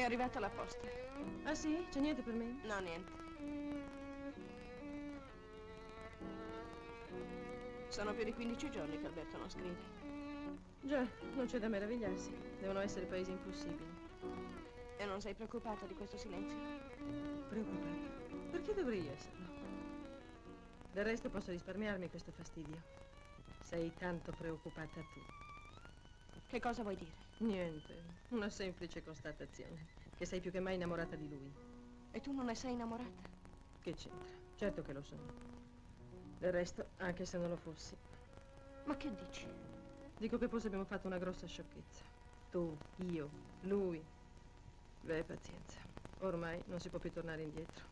È arrivata la posta. Ah sì? C'è niente per me? No, niente. Sono più di 15 giorni che Alberto non scrive. Già, non c'è da meravigliarsi. Devono essere paesi impossibili. E non sei preoccupata di questo silenzio? Preoccupata? Perché dovrei esserlo? Del resto posso risparmiarmi questo fastidio. Sei tanto preoccupata tu. Che cosa vuoi dire? Niente, una semplice constatazione. Che sei più che mai innamorata di lui. E tu non ne sei innamorata? Che c'entra? Certo che lo sono. Del resto, anche se non lo fossi. Ma che dici? Dico che forse abbiamo fatto una grossa sciocchezza. Tu, io, lui. Beh, pazienza. Ormai non si può più tornare indietro.